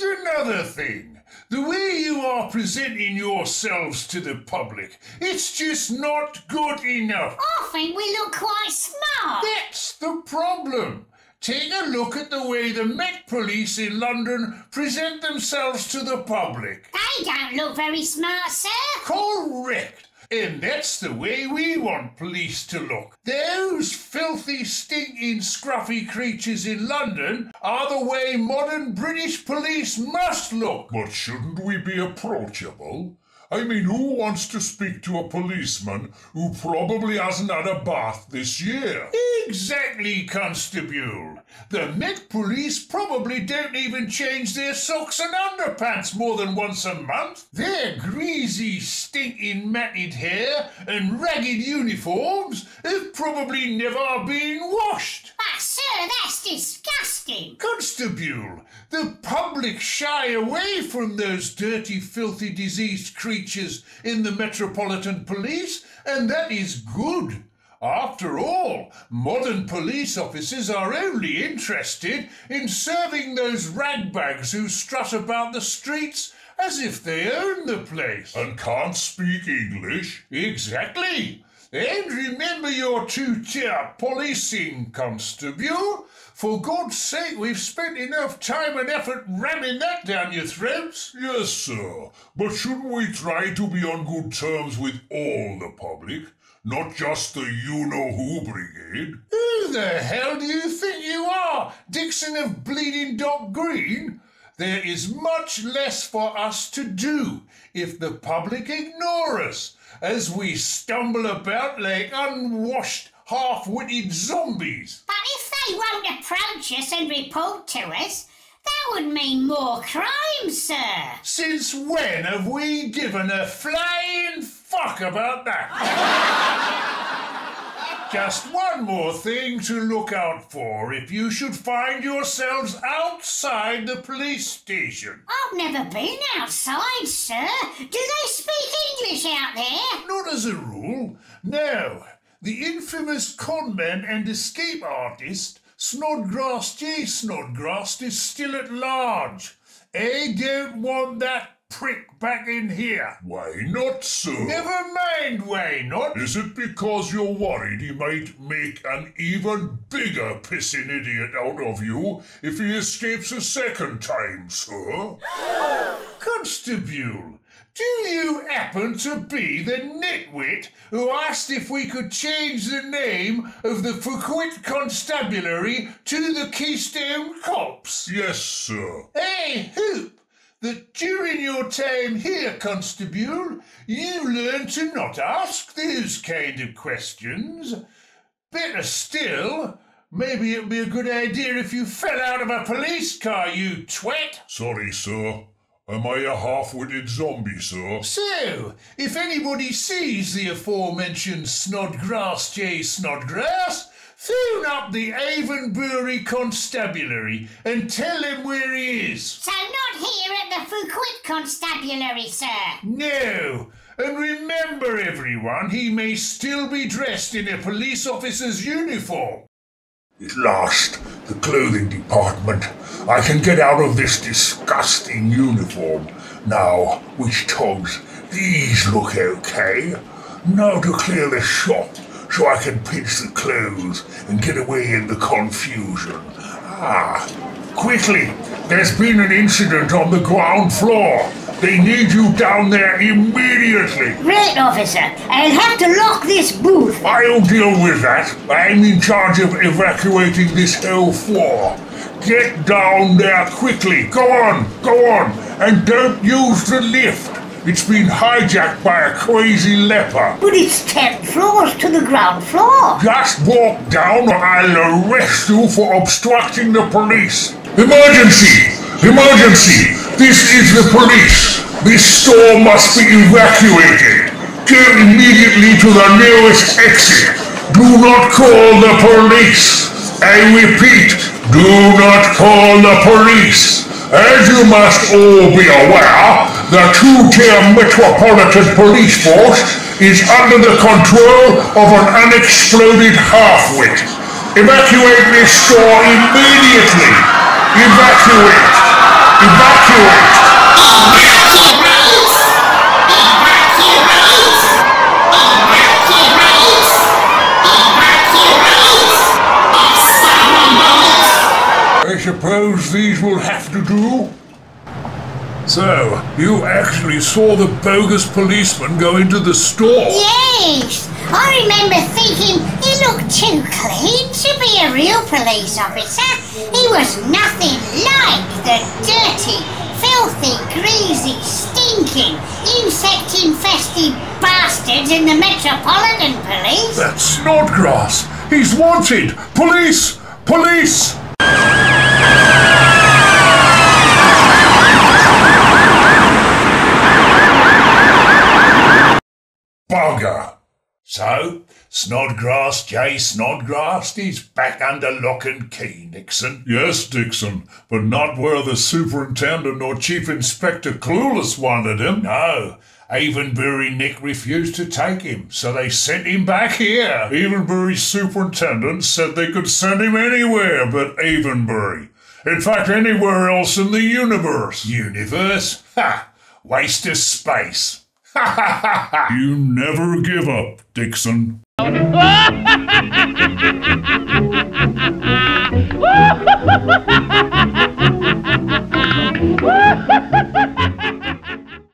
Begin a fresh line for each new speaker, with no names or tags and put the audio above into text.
And another thing, the way you are presenting yourselves to the public, it's just not good enough.
I think we look quite smart.
That's the problem. Take a look at the way the Met Police in London present themselves to the public.
They don't look very smart, sir.
Correct. And that's the way we want police to look. Those filthy, stinking, scruffy creatures in London are the way modern British police must look.
But shouldn't we be approachable? I mean, who wants to speak to a policeman who probably hasn't had a bath this year?
Exactly, Constable. The Met Police probably don't even change their socks and underpants more than once a month. Their greasy, stinking matted hair and ragged uniforms have probably never been washed.
But, sir, that's disgusting.
Constable, the public shy away from those dirty, filthy, diseased creatures in the Metropolitan Police, and that is good. After all, modern police officers are only interested in serving those ragbags who strut about the streets as if they own the place.
And can't speak English?
Exactly. And remember your two-tier policing, Constable. For God's sake, we've spent enough time and effort ramming that down your throats.
Yes, sir. But shouldn't we try to be on good terms with all the public? Not just the you-know-who brigade?
Who the hell do you think you are, Dixon of Bleeding Dock Green? There is much less for us to do if the public ignore us as we stumble about like unwashed, half-witted zombies.
But if they won't approach us and report to us, that would mean more crime, sir.
Since when have we given a flying fuck about that? Just one more thing to look out for if you should find yourselves outside the police station.
I've never been outside, sir. Do they speak English out there?
Not as a rule. No. The infamous conman and escape artist, Snodgrass J. Snodgrass, is still at large. I don't want that prick back in here.
Why not, sir?
Never mind why not.
Is it because you're worried he might make an even bigger pissing idiot out of you if he escapes a second time, sir?
Constable, do you happen to be the nitwit who asked if we could change the name of the Fukkwit Constabulary to the Keystone Cops?
Yes, sir.
I hope that during your time here, Constable, you learn to not ask those kind of questions. Better still, maybe it'd be a good idea if you fell out of a police car, you twat.
Sorry, sir. Am I a half-witted zombie, sir?
So, if anybody sees the aforementioned Snodgrass J. Snodgrass, phone up the Avonbury Constabulary and tell him where he is.
So not here at the Fukkwit Constabulary, sir.
No. And remember, everyone, he may still be dressed in a police officer's uniform.
At last, the clothing department. I can get out of this disgusting uniform. Now, which togs? These look okay. Now to clear the shop so I can pinch the clothes and get away in the confusion. Ah, quickly! There's been an incident on the ground floor. They need you down there immediately.
Right, officer. I'll have to lock this booth.
I'll deal with that. I'm in charge of evacuating this whole floor. Get down there quickly. Go on, go on. And don't use the lift. It's been hijacked by a crazy leper.
But it's ten floors to the ground floor.
Just walk down or I'll arrest you for obstructing the police. Emergency! Emergency! This is the police! This store must be evacuated! Go immediately to the nearest exit! Do not call the police! I repeat, do not call the police! As you must all be aware, the two-tier Metropolitan Police Force is under the control of an unexploded half-wit. Evacuate this store immediately! Evacuate! Evacuate! I suppose these will have to do?
So, you actually saw the bogus policeman go into the store?
Yes, I remember thinking he looked too clean to be a real police officer. He was nothing like the dirty, filthy, greasy, stinking, insect-infested bastards in the Metropolitan Police.
That's Snodgrass! He's wanted! Police! Police! So, Snodgrass J. Snodgrass is back under lock and key, Nixon. Yes, Dixon, but not where the superintendent or chief inspector Klooless wanted him. No, Avonbury Nick refused to take him, so they sent him back here. Avonbury's superintendent said they could send him anywhere but Avonbury. In fact, anywhere else in the universe. Universe? Ha! Waste of space you never give up, Dixon.